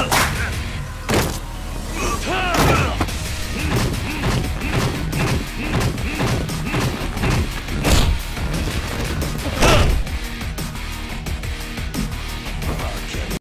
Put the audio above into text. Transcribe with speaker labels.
Speaker 1: Huh.